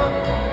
Oh,